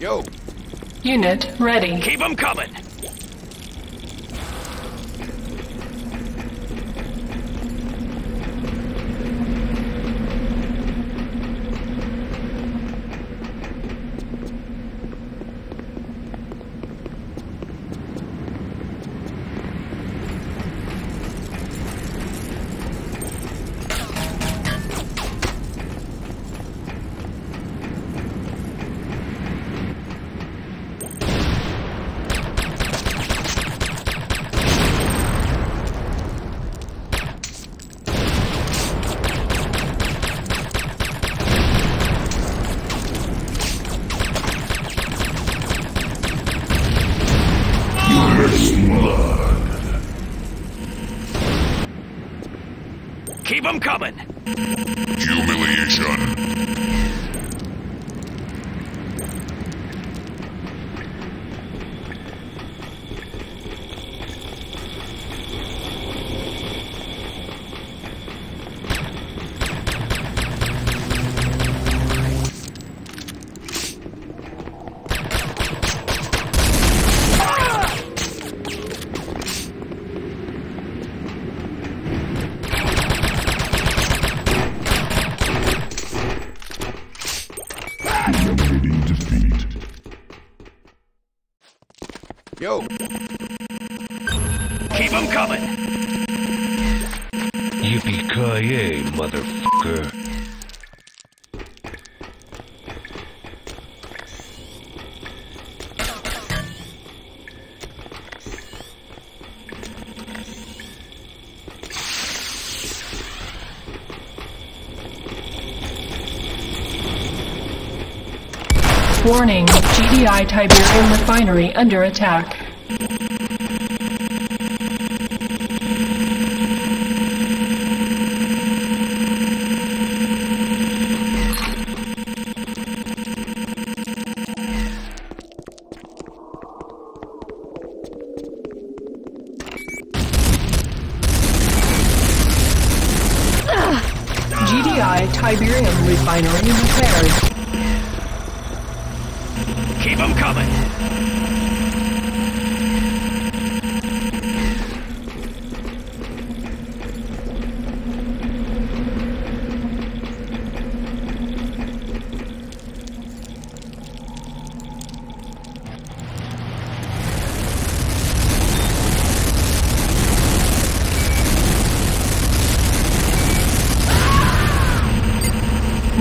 Yo. Unit ready. Keep 'em coming. Keep 'em coming. Humiliation. Yo. Warning. GDI Tiberium refinery under attack. GDI Tiberium refinery repaired. Keep 'em coming.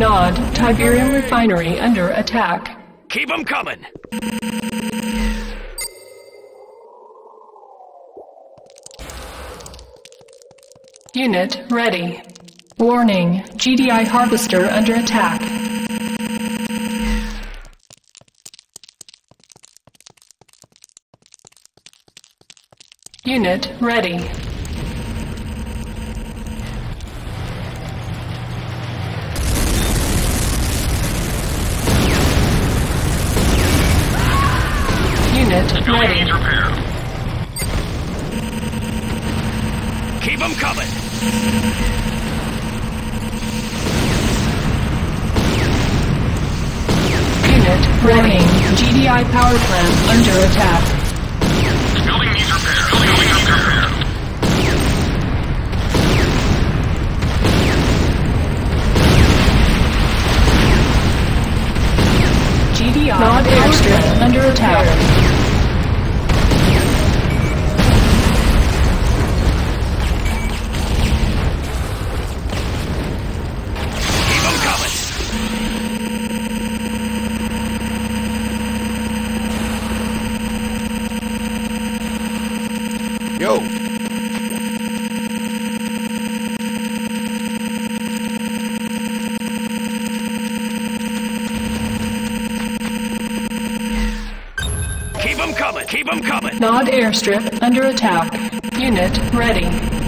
Nod. Tiberium refinery under attack. Keep 'em coming. Unit ready. Warning. GDI harvester under attack. Unit ready. Unit ready. repaired. Keep 'em coming. Unit ready. GDI power plant under attack. Building needs repair. Building needs repair. GDI Nod airstrip under attack. Keep 'em coming. Keep 'em coming. Nod airstrip under attack. Unit ready.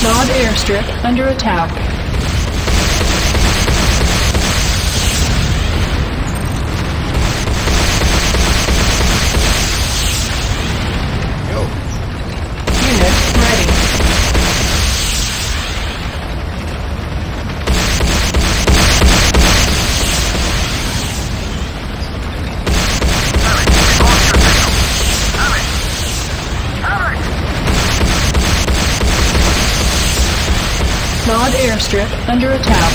Nod airstrip under attack. Airstrip under attack.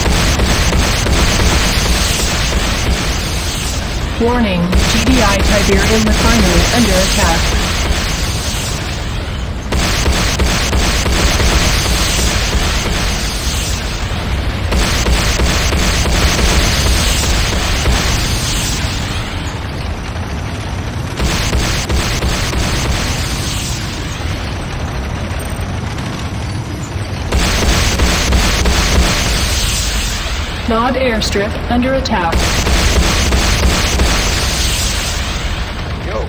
Warning, GDI Tiberium refinery under attack. Nod airstrip under attack. Yo.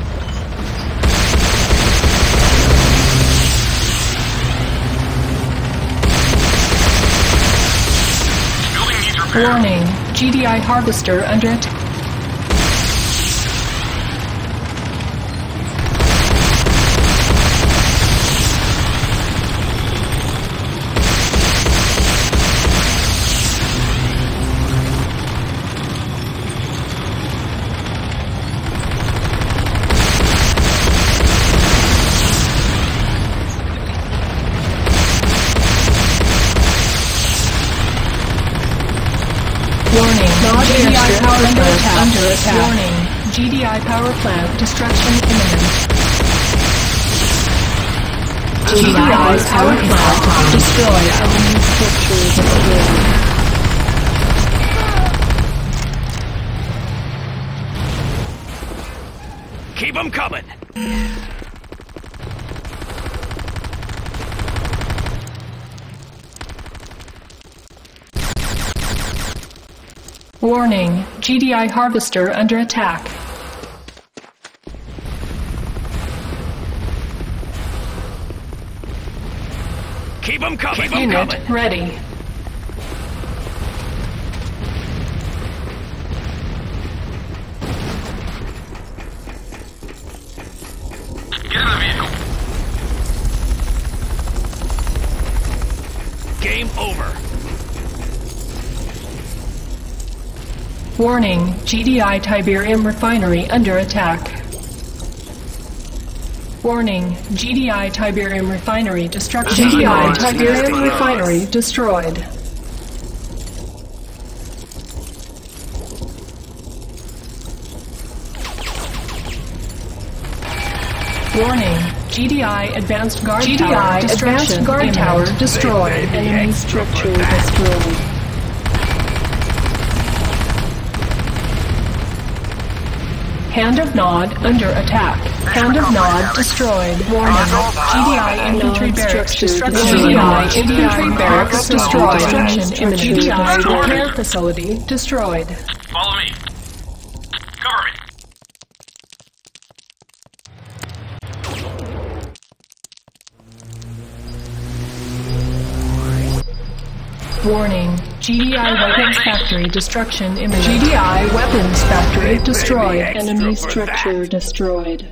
Building needs repair. Warning, GDI harvester under attack. Warning, GDI power plant under attack. Warning, GDI power plant destruction imminent. GDI power plant destroyed. Enemy structures destroyed. Keep them coming. Warning, GDI harvester under attack. Keep them coming. Keep Unit coming. ready. Warning, GDI Tiberium refinery under attack. Warning, GDI Tiberium refinery destruction. GDI Tiberium refinery destroyed. Warning, GDI advanced guard GDI tower advanced guard tower destroyed. Enemy structure destroyed. Hand of Nod under attack. Hand of Nod destroyed. Warning. GDI infantry barracks destruction. destroyed. GDI infantry barracks destroyed. Destruction Destruction imminent. GDI repair facility destroyed. Follow me. Warning. GDI weapons factory destruction imminent. GDI weapons factory destroyed. Enemy structure destroyed.